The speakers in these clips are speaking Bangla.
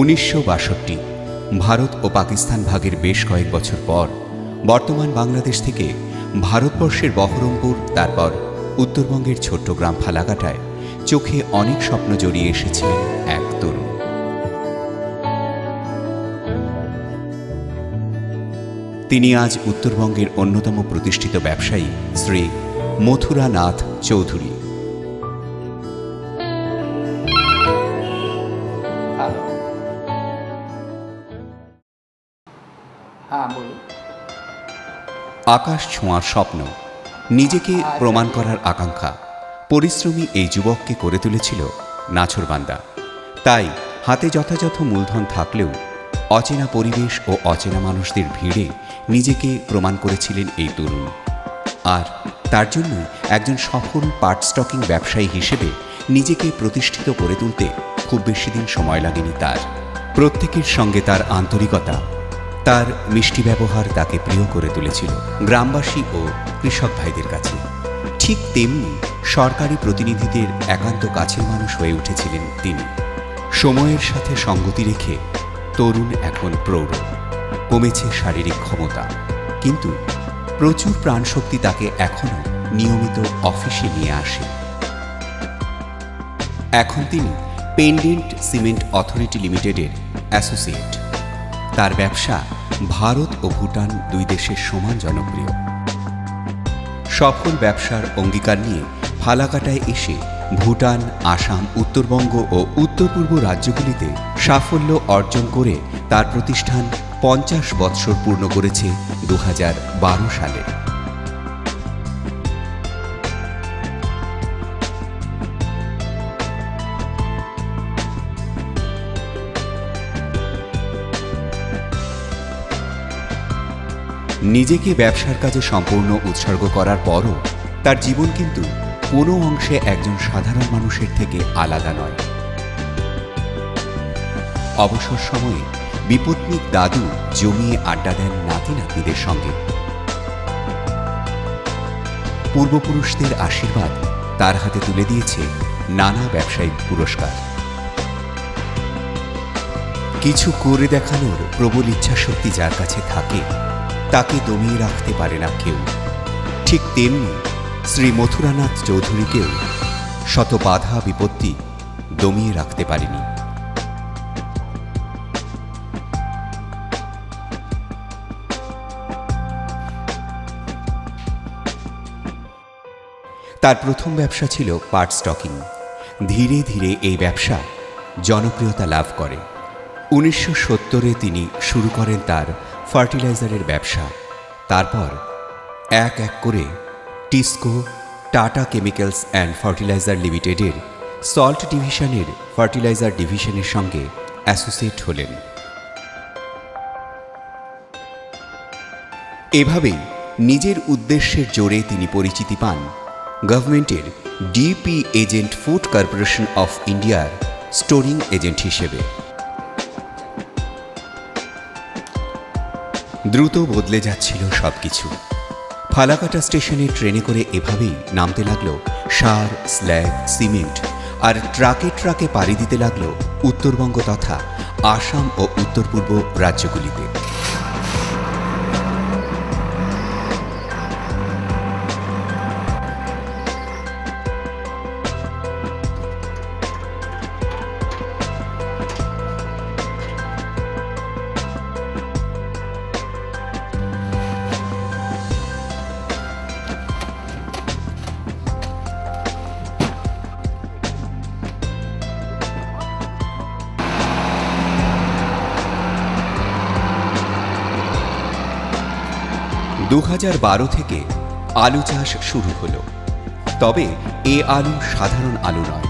উনিশশো বাষট্টি, ভারত ও পাকিস্তান ভাগের বেশ কয়েক বছর পর, বর্তমান বাংলাদেশ থেকে ভারতবর্ষের বহরমপুর, তারপর উত্তরবঙ্গের ছোট্ট গ্রাম ফালাকাটায় চোখে অনেক স্বপ্ন জড়িয়ে এসেছিলেন এক তরুণ। তিনি আজ উত্তরবঙ্গের অন্যতম প্রতিষ্ঠিত ব্যবসায়ী শ্রী মথুরা নাথ চৌধুরী। হ্যাঁ বলুন। আকাশ ছোঁয়ার স্বপ্ন নিজেকে প্রমাণ করার আকাঙ্ক্ষা পরিশ্রমী এই যুবককে করে তুলেছিল নাছরবান্দা তাই হাতে যথাযথ মূলধন থাকলেও অচেনা পরিবেশ ও অচেনা মানুষদের ভিড়ে নিজেকে প্রমাণ করেছিলেন এই তরুণ। আর তার জন্য একজন সফল পার্ট স্টকিং ব্যবসায়ী হিসেবে নিজেকে প্রতিষ্ঠিত করে তুলতে খুব বেশি দিন সময় লাগেনি তার। প্রত্যেকের সঙ্গে তার আন্তরিকতা তার মিষ্টি ব্যবহার তাকে প্রিয় করে তুলেছিল গ্রামবাসী ও কৃষক ভাইদের কাছে। ঠিক তেমনি সরকারি প্রতিনিধিদের একান্ত কাছের মানুষ হয়ে উঠেছিলেন তিনি। সময়ের সাথে সঙ্গতি রেখে তরুণ এখন প্রৌঢ়। কমেছে শারীরিক ক্ষমতা। কিন্তু প্রচুর প্রাণশক্তি তাকে এখনও নিয়মিত অফিসে নিয়ে আসে। এখন তিনি পেন্ডেন্ট সিমেন্ট অথরিটি লিমিটেডের অ্যাসোসিয়েট। তার ব্যবসা ভারত ও ভুটান দুই দেশের সমান জনপ্রিয়। সফল ব্যবসার অঙ্গীকার নিয়ে ফালাকাটায় এসে ভুটান, আসাম, উত্তরবঙ্গ ও উত্তর পূর্ব রাজ্যগুলিতে সাফল্য অর্জন করে তার প্রতিষ্ঠান পঞ্চাশ বৎসর পূর্ণ করেছে দু হাজার বারো সালে। নিজেকে ব্যবসার কাজে সম্পূর্ণ উৎসর্গ করার পরও তার জীবন কিন্তু কোনো অংশে একজন সাধারণ মানুষের থেকে আলাদা নয়। অবসর সময়ে বিপত্নিক দাদু জমিয়ে আড্ডা দেন নাতি নাতনিদের সঙ্গে। পূর্বপুরুষদের আশীর্বাদ তার হাতে তুলে দিয়েছে নানা ব্যবসায়িক পুরস্কার। কিছু করে দেখানোর প্রবল ইচ্ছাশক্তি যার কাছে থাকে তাকে দমিয়ে রাখতে পারে না কেউ। ঠিক তেমনি শ্রী মথুরানাথ চৌধুরীকেও শত বাধা বিপত্তি দমিয়ে রাখতে পারেনি। তার প্রথম ব্যবসা ছিল পার্ট স্টকিং। ধীরে ধীরে এই ব্যবসা জনপ্রিয়তা লাভ করে। উনিশশো সত্তরে তিনি শুরু করেন তার ফার্টিলাইজারের ব্যবসা। তারপর এক এক করে TISCO, Tata chemicals and fertiliser লিমিটেডের সল্ট ডিভিশনের ফার্টিলাইজার ডিভিশনের সঙ্গে অ্যাসোসিয়েট হলেন। এভাবেই নিজের উদ্দেশ্যের জোরে তিনি পরিচিতি পান গভর্নমেন্টের DP agent food corporation of ইন্ডিয়ার স্টোরিং এজেন্ট হিসেবে। দ্রুত বদলে যাচ্ছিল সব কিছু ফালাকাটা স্টেশনে ট্রেনে করে এভাবেই নামতে লাগল সার, স্ল্যাগ, সিমেন্ট, আর ট্রাকে ট্রাকে পাড়ি দিতে লাগল উত্তরবঙ্গ তথা আসাম ও উত্তর পূর্ব রাজ্যগুলিতে। দু হাজার বারো থেকে আলু চাষ শুরু হলো। তবে এ আলু সাধারণ আলু নয়।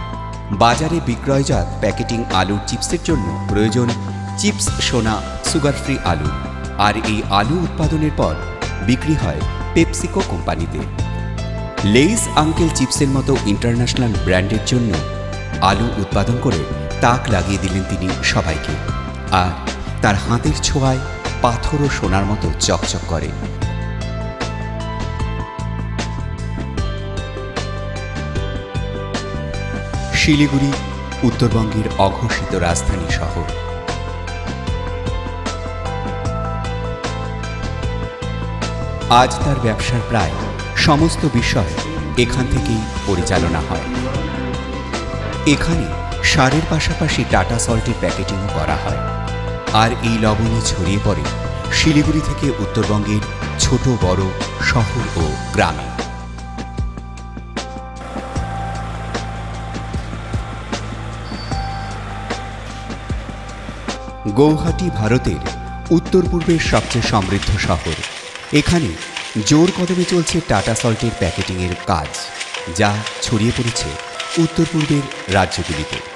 বাজারে বিক্রয়জাত প্যাকেটিং আলুর চিপসের জন্য প্রয়োজন, চিপস, সোনা সুগার ফ্রি আলু। আর এই আলু উৎপাদনের পর বিক্রি হয় পেপসিকো কোম্পানিতে। লেইস আঙ্কেল চিপসের মতো ইন্টারন্যাশনাল ব্র্যান্ডের জন্য আলু উৎপাদন করে তাক লাগিয়ে দিলেন তিনি সবাইকে। আর তার হাতের ছোঁয়ায় পাথর ও সোনার মতো চকচক করে। শিলিগুড়ি, উত্তরবঙ্গের অঘোষিত রাজধানী শহর। আজ তার ব্যবসার প্রায় সমস্ত বিষয় এখান থেকেই পরিচালনা হয়। এখানে সারের পাশাপাশি টাটা সল্টের প্যাকেটিংও করা হয়। আর এই লবণে ছড়িয়ে পড়ে শিলিগুড়ি থেকে উত্তরবঙ্গের ছোট বড় শহর ও গ্রামে। গৌহাটি ভারতের উত্তর পূর্বের সবচেয়ে সমৃদ্ধ শহর। এখানে জোর কদমে চলছে টাটা সল্টের প্যাকেটিংয়ের কাজ, যা ছড়িয়ে পড়েছে উত্তর পূর্বের রাজ্যগুলিতে।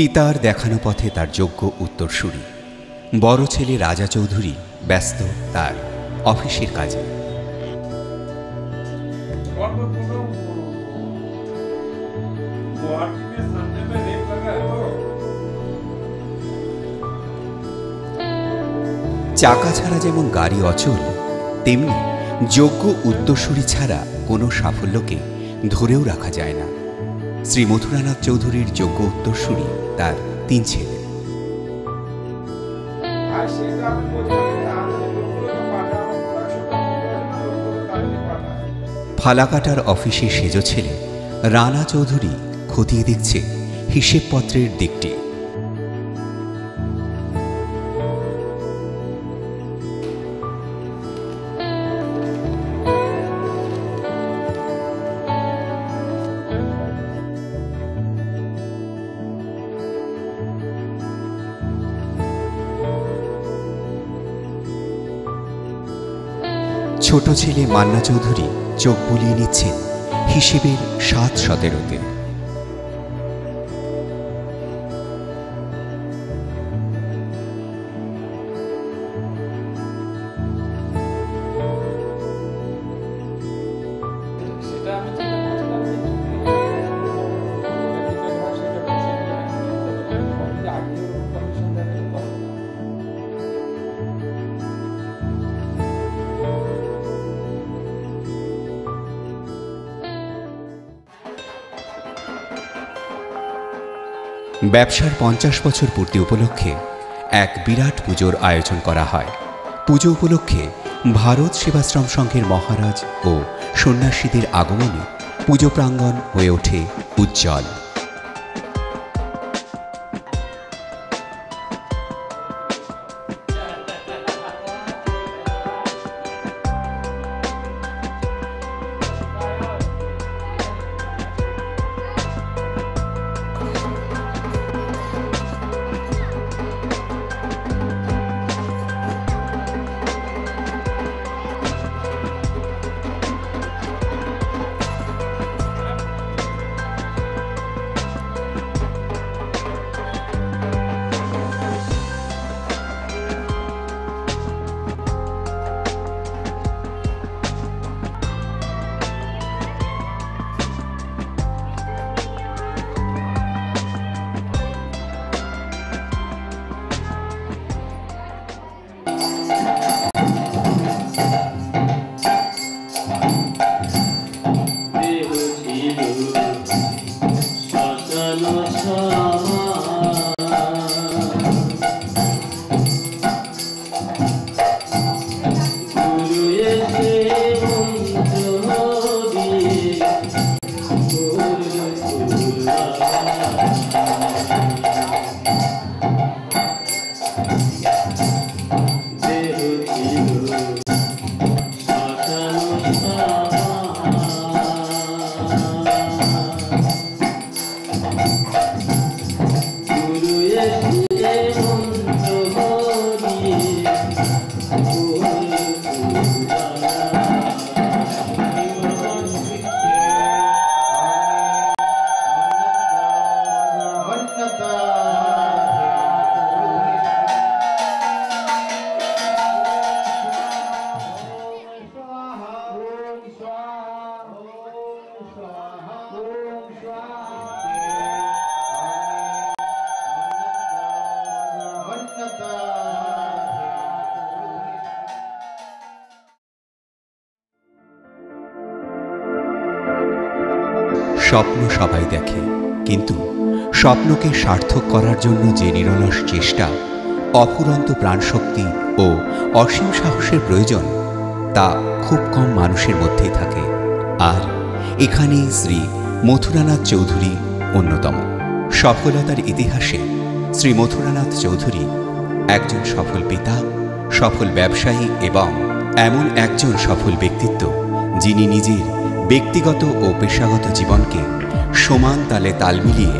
পিতার দেখানো পথে তার যোগ্য উত্তরসূরি। বড় ছেলে রাজা চৌধুরী ব্যস্ত তার অফিসের কাজে। চাকা ছাড়া যেমন গাড়ি অচল, তেমনি যোগ্য উত্তরসূরি ছাড়া কোনো সাফল্যকে ধরেও রাখা যায় না। শ্রী মথুরানাথ চৌধুরীর যোগ্য উত্তরসূরি তার তিন ছেলে। ফালাকাটার অফিসে সেজ ছেলে রানা চৌধুরী খতিয়ে দেখছে হিসেবপত্রের দিকটি। ছোট ছেলে মান্না চৌধুরী চোখ বুলিয়ে নিচ্ছেন হিসেবের সাত সতেরোতে। ব্যবসার পঞ্চাশ বছর পূর্তি উপলক্ষে এক বিরাট পুজোর আয়োজন করা হয়। পুজো উপলক্ষে ভারত সেবাশ্রম সংঘের মহারাজ ও সন্ন্যাসীদের আগমনে পুজো প্রাঙ্গণ হয়ে ওঠে উজ্জ্বল। ছিল শ্মশান স্বপ্ন সবাই দেখে। কিন্তু স্বপ্নকে সার্থক করার জন্য যে নিরলস চেষ্টা, অফুরন্ত প্রাণশক্তি ও অসীম সাহসের প্রয়োজন, তা খুব কম মানুষের মধ্যেই থাকে। আর এখানেই শ্রী মথুরানাথ চৌধুরী অন্যতম। সফলতার ইতিহাসে শ্রী মথুরানাথ চৌধুরী একজন সফল পিতা, সফল ব্যবসায়ী এবং এমন একজন সফল ব্যক্তিত্ব যিনি নিজের ব্যক্তিগত ও পেশাগত জীবনকে সমান তালে তাল মিলিয়ে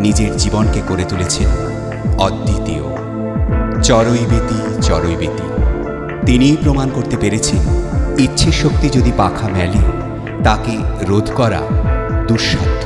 নিজের জীবনকে করে তুলেছেন অদ্বিতীয়। চরৈবেতি চরৈবেতি তিনিই প্রমাণ করতে পেরেছেন ইচ্ছে শক্তি যদি পাখা মেলে, তাকে রোধ করা দুঃসাধ্য।